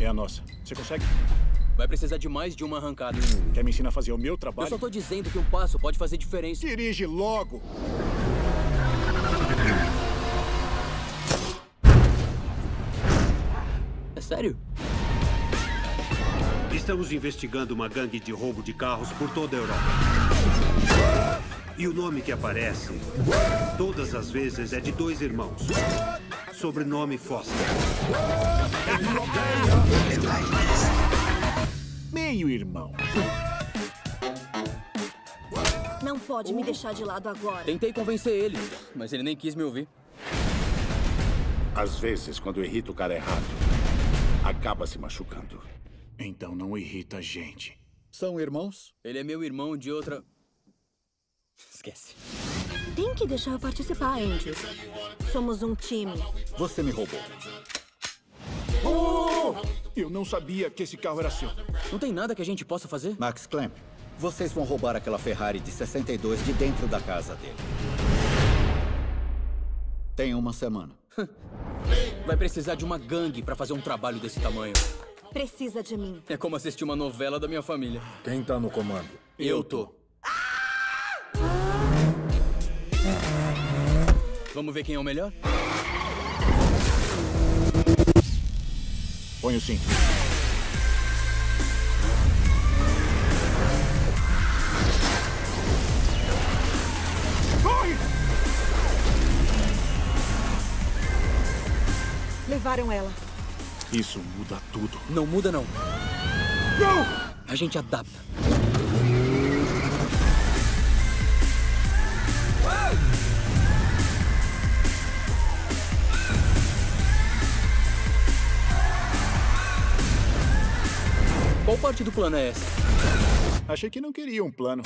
É a nossa. Você consegue? Vai precisar de mais de uma arrancada. Quer me ensinar a fazer o meu Eu trabalho? só tô dizendo que um passo pode fazer diferença. Dirige logo! É sério? Estamos investigando uma gangue de roubo de carros por toda a Europa. E o nome que aparece, todas as vezes, é de dois irmãos. Sobrenome Foster. Meio irmão. Não pode me deixar de lado agora. Tentei convencer ele, mas ele nem quis me ouvir. Às vezes, quando irrita o cara errado, acaba se machucando. Então não irrita a gente. São irmãos? Ele é meu irmão de outra. Esquece. Tem que deixar eu participar, Andy. Somos um time. Você me roubou. Oh! Eu não sabia que esse carro era seu. Não tem nada que a gente possa fazer? Max Clamp, vocês vão roubar aquela Ferrari de 62 de dentro da casa dele. Tem uma semana. Vai precisar de uma gangue pra fazer um trabalho desse tamanho. Precisa de mim. É como assistir uma novela da minha família. Quem tá no comando? Eu tô. Vamos ver quem é o melhor? Põe o cinto. Corre! Levaram ela. Isso muda tudo. Não muda, não. Não! A gente adapta. Parte do plano é essa? Achei que não queria um plano.